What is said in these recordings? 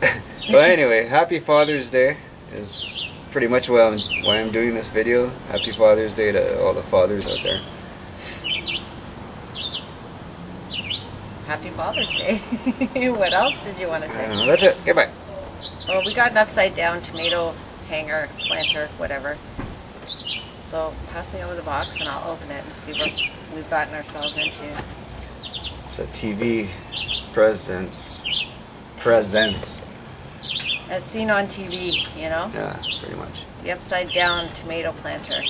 well, anyway, happy Father's Day is pretty much why I'm, why I'm doing this video. Happy Father's Day to all the fathers out there. Happy Father's Day. what else did you want to say? don't. That's it. Goodbye. Well, we got an upside down tomato hanger, planter, whatever. So pass me over the box and I'll open it and see what we've gotten ourselves into. It's a TV presents. Present. As seen on TV, you know? Yeah, pretty much. The upside down tomato planter.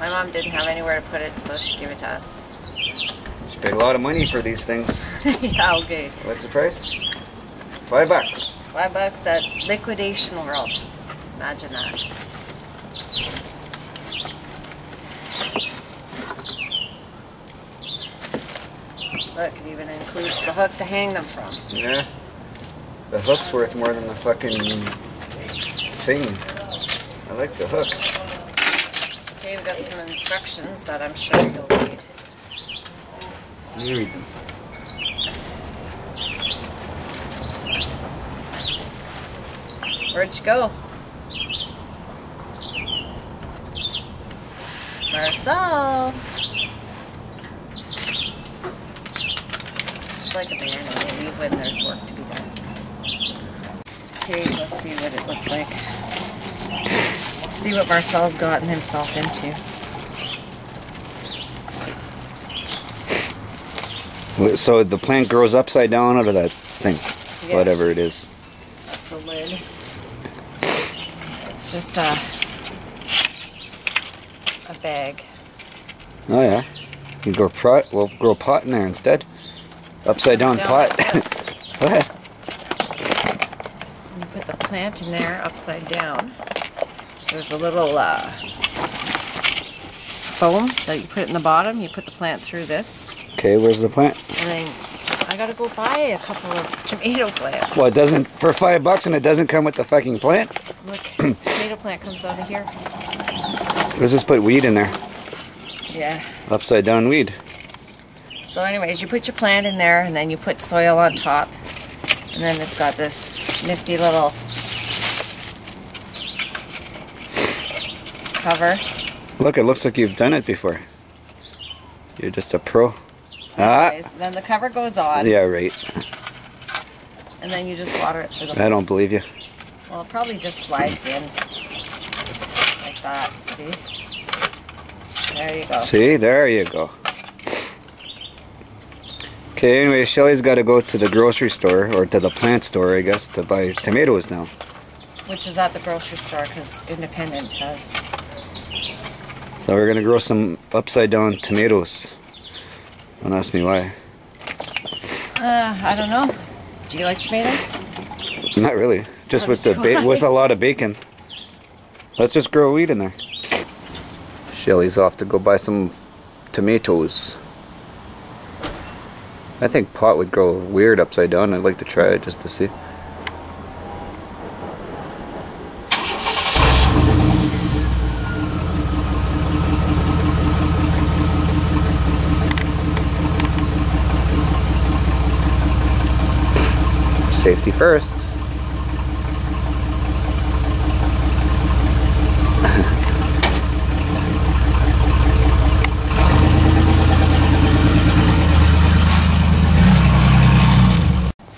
My mom didn't have anywhere to put it, so she gave it to us. She paid a lot of money for these things. yeah, okay. What's the price? Five bucks. Five bucks at Liquidation World. Imagine that. Look, it even includes the hook to hang them from. Yeah. The hook's worth more than the fucking thing. I like the hook. Okay, we've got some instructions that I'm sure you'll read. You read them. Where'd you go? Marcel! Just like a man, and they leave when there's work to be done. Okay, let's see what it looks like. Let's see what Marcel's gotten himself into. So the plant grows upside down out of that thing, Yeah. whatever it is. That's the lid. It's just a a bag. Oh yeah. You can grow pot. We'll grow pot in there instead. Upside down, Down pot. like this. Go ahead. And you put the plant in there upside down. There's a little uh, foam that you put in the bottom. You put the plant through this, Okay, where's the plant? and then I gotta go buy a couple of tomato plants. Well, it doesn't for five bucks, and it doesn't come with the fucking plant. Look, tomato plant comes out of here. Let's just put weed in there. Yeah. Upside down weed. So anyways, you put your plant in there and then you put soil on top. And then it's got this nifty little cover. Look, it looks like you've done it before. You're just a pro. Ah, then the cover goes on yeah, right. and then you just water it through the I don't believe you. Well, it probably just slides in like that. See? There you go. See, there you go. Okay, anyway, Shelly's got to go to the grocery store, or to the plant store, I guess, to buy tomatoes now. Which is at the grocery store because Independent has. So we're gonna grow some upside down tomatoes. Don't ask me why. Uh, I don't know. Do you like tomatoes? Not really. Just with the with a lot of bacon. Let's just grow wheat in there. Shelly's off to go buy some tomatoes. I think pot would grow weird upside down. I'd like to try it just to see. Safety first.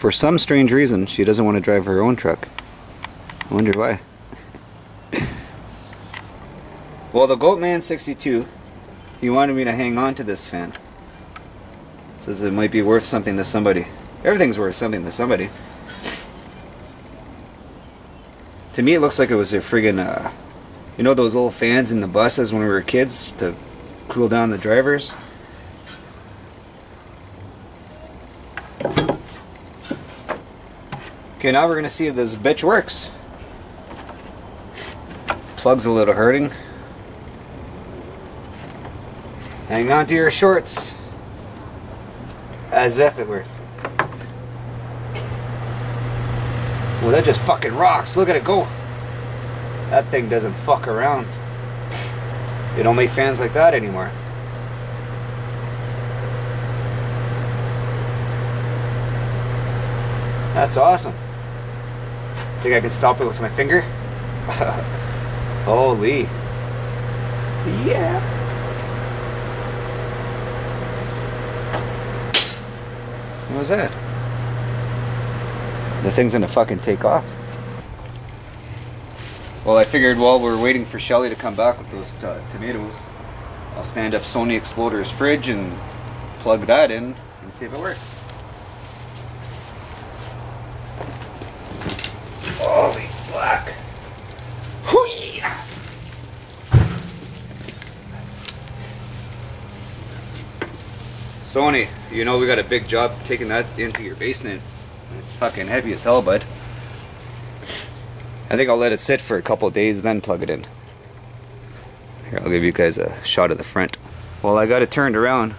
For some strange reason, she doesn't want to drive her own truck. I wonder why. Well, the Goatman 62, he wanted me to hang on to this fan. Says it might be worth something to somebody. Everything's worth something to somebody. To me, it looks like it was a friggin', uh, you know those old fans in the buses when we were kids to cool down the drivers? Okay, now we're gonna see if this bitch works. Plug's a little hurting. Hang on to your shorts. As if it works. Well, that just fucking rocks. Look at it go. That thing doesn't fuck around. They don't make fans like that anymore. That's awesome. Think I can stop it with my finger? Holy. Yeah. What was that? The thing's gonna fucking take off. Well, I figured while we're waiting for Shelly to come back with those uh, tomatoes, I'll stand up Sony Exploder's fridge and plug that in and see if it works. Holy fuck. Hooey. Sony, you know we got a big job taking that into your basement. It's fucking heavy as hell, bud. I think I'll let it sit for a couple days, then plug it in. Here, I'll give you guys a shot of the front. Well, I got it turned around.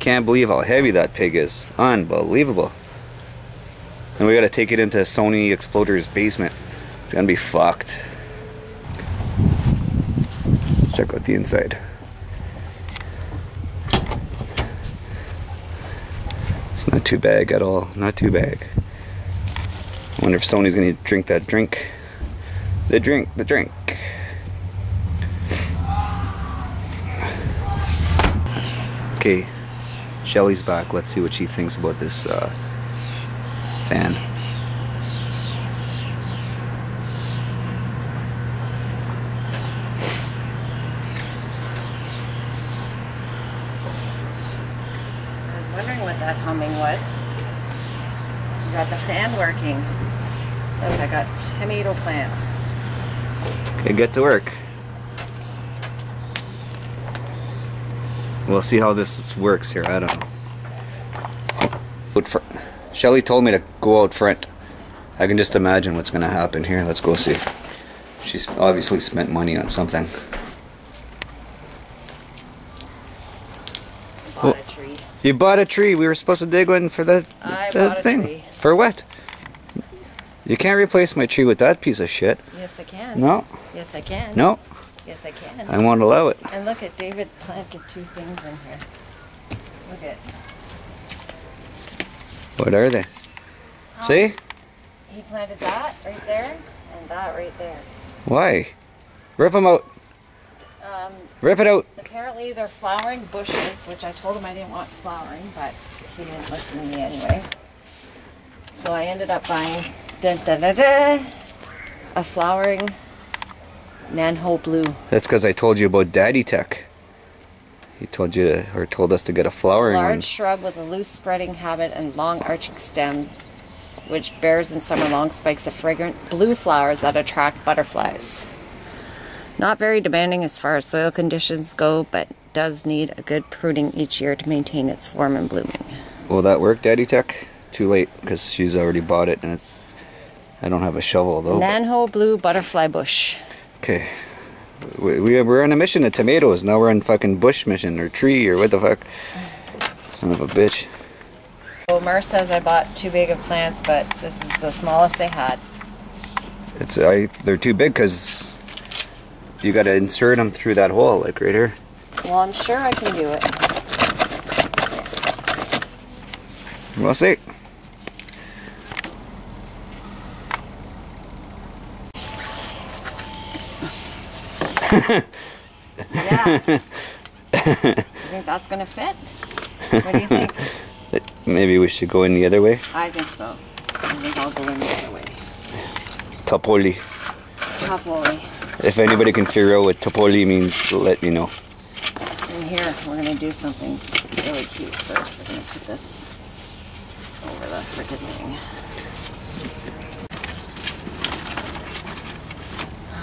Can't believe how heavy that pig is. Unbelievable. And we gotta take it into Sony Exploder's basement. It's gonna be fucked. Check out the inside. Not too bad at all. Not too bad. Wonder if Sony's gonna drink that drink. The drink, the drink. Okay, Shelly's back. Let's see what she thinks about this uh, fan. I was wondering what that humming was. You got the fan working. Look, I got tomato plants. Okay, get to work. We'll see how this works here. I don't know. Out fr- Shelly told me to go out front. I can just imagine what's going to happen here. Let's go see. She's obviously spent money on something. Bought Well- a tree. You bought a tree. We were supposed to dig one for the, I the bought a thing. tree. For what? You can't replace my tree with that piece of shit. Yes, I can. No, Yes, I can. no. Yes, I can. I won't allow it. And look at David planted two things in here. Look at. What are they? Oh, See? He planted that right there and that right there. Why? Rip them out. Rip it out. apparently they're flowering bushes, which I told him I didn't want flowering, but he didn't listen to me anyway. So I ended up buying da, da, da, a flowering Nanho blue. That's because I told you about Daddy Tech. He told you to, or told us to get a flowering large one. shrub with a loose spreading habit and long arching stem, which bears in summer long spikes of fragrant blue flowers that attract butterflies. Not very demanding as far as soil conditions go, but does need a good pruning each year to maintain its form and blooming. Will that work, Daddy Tech? Too late because she's already bought it and it's. I don't have a shovel though. but- blue butterfly bush. Okay. We, we, we're on a mission of tomatoes. Now we're on fucking bush mission or tree or what the fuck. Son of a bitch. Omer says I bought too big of plants, but this is the smallest they had. It's I. They're too big because you got to insert them through that hole, like right here. Well, I'm sure I can do it. We'll see. Yeah. you think that's gonna fit? What do you think? Maybe we should go in the other way. I think so. I think I'll go in the other way. Tapoli. Top If anybody can figure out what Topoli means, let me know. In here, we're gonna do something really cute first. We're gonna put this over the freaking thing.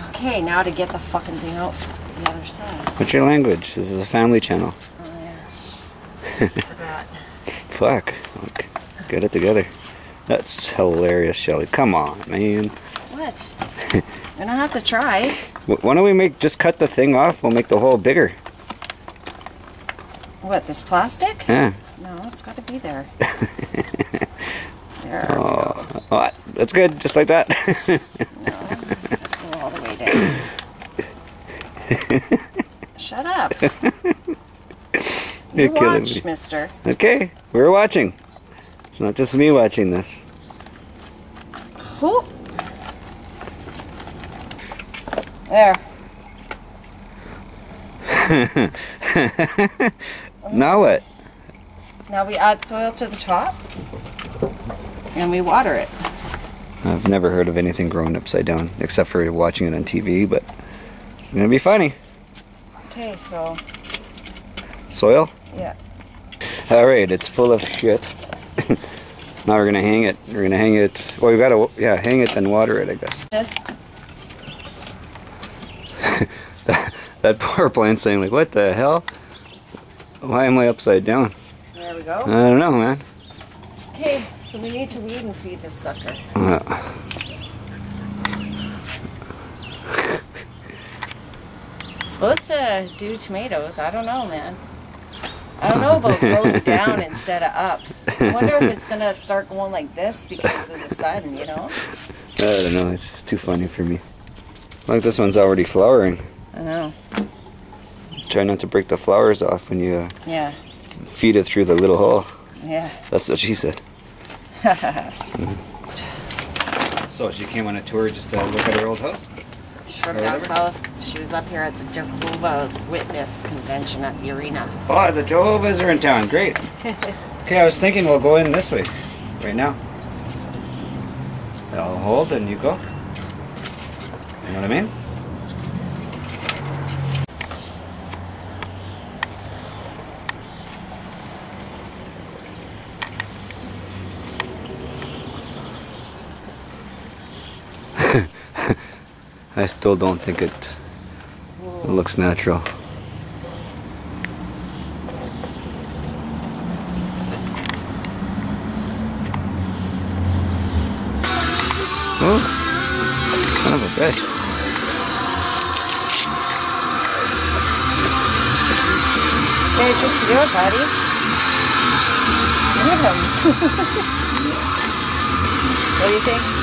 Okay, now to get the fucking thing out the other side. What's your language? This is a family channel. Oh yeah. Forgot. Fuck. Okay. Get it together. That's hilarious, Shelly. Come on, man. What? We're gonna have to try. Why don't we make just cut the thing off? We'll make the hole bigger. What, this plastic? Yeah. No, it's gotta be there. there. Oh, oh, that's good. Just like that. No, go all the way down. Shut up. You're You killing watch, me. mister. okay, we're watching. It's not just me watching this. Who? There. now what? Now we add soil to the top and we water it. I've never heard of anything growing upside down except for watching it on TV, but it's gonna be funny. Okay, so Soil? yeah. Alright, it's full of shit. now we're gonna hang it. We're gonna hang it. Well, we gotta, yeah, hang it and water it, I guess. This that, poor plant's saying, like, what the hell? Why am I upside down? there we go. I don't know, man. Okay, so we need to weed and feed this sucker. Uh, supposed to do tomatoes. I don't know, man. I don't know about growing down instead of up. I wonder if it's gonna start going like this because of the sun, you know? I don't know. It's too funny for me. Like this one's already flowering. I know. Try not to break the flowers off when you uh, Yeah, feed it through the little hole. yeah. That's what she said. so she came on a tour just to look at her old house. She's from down south. She was up here at the Jehovah's Witness convention at the arena. Oh, the Jehovah's are in town. Great. okay, I was thinking we'll go in this way right now. I'll hold and you go. You know what I mean? I still don't think it, looks natural. Oh, son of a bitch. Jage, what you doing, buddy? At him. what do you think?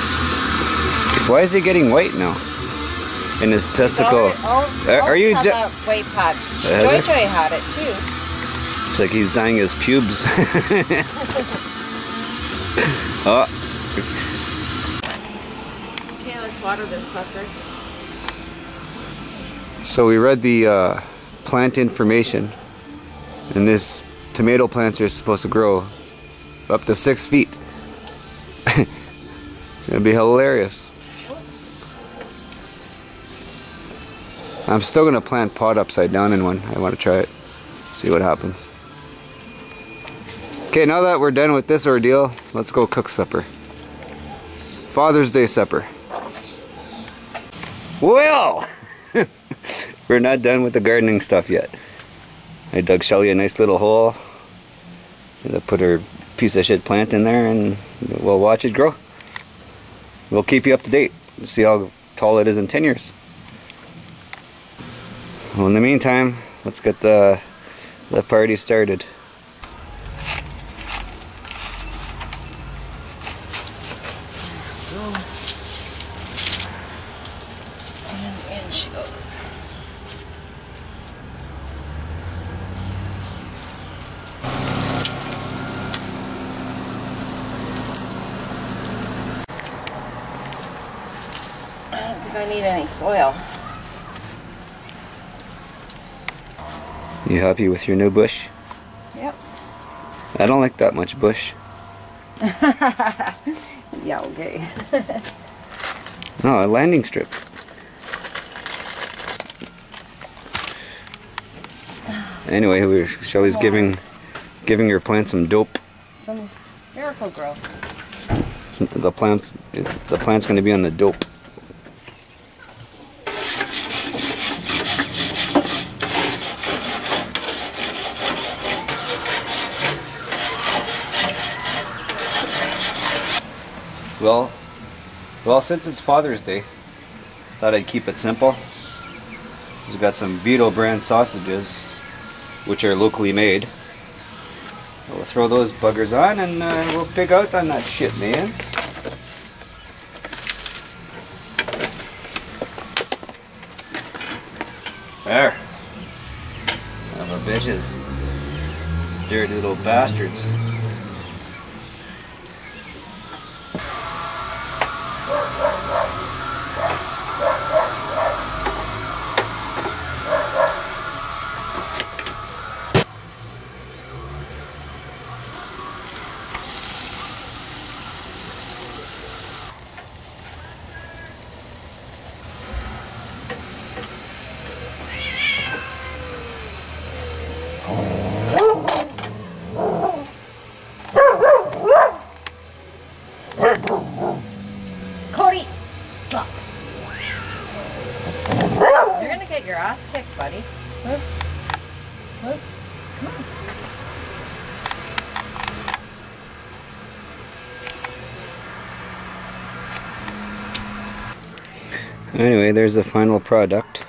Why is he getting white now? In his testicle. Oh, Are- are you had that white patch? Has Joy it? Joy had it too. It's like he's dyeing his pubes. oh, Okay, let's water this sucker. so we read the uh, plant information, and this tomato plants are supposed to grow up to six feet. it's gonna be hilarious. I'm still gonna plant pot upside down in one. I want to try it, see what happens. Okay, now that we're done with this ordeal, let's go cook supper. Father's Day supper. Well, we're not done with the gardening stuff yet. I dug Shelly a nice little hole. I put her piece of shit plant in there and we'll watch it grow. We'll keep you up to date. See how tall it is in 10 years. Well, in the meantime, let's get the, the party started. And in she goes. Uh, I don't think I need any soil. You happy with your new bush? Yep. I don't like that much bush. Yeah, okay. No, a landing strip. Anyway, we're, Shelly's giving giving your plant some dope. Some Miracle-Gro. The plant's the plant's going to be on the dope. Well, well, since it's Father's Day, thought I'd keep it simple. We've got some Vito brand sausages, which are locally made. We'll throw those buggers on and uh, we'll pig out on that shit, man. There. Son of a bitches. Dirty little bastards. Anyway, there's the final product.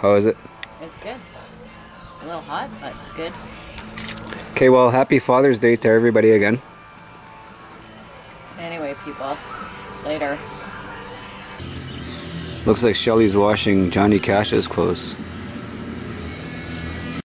How is it? It's good. A little hot, but good. Okay, well, happy Father's Day to everybody again. Anyway, people. Later. Looks like Shelly's washing Johnny Cash's clothes.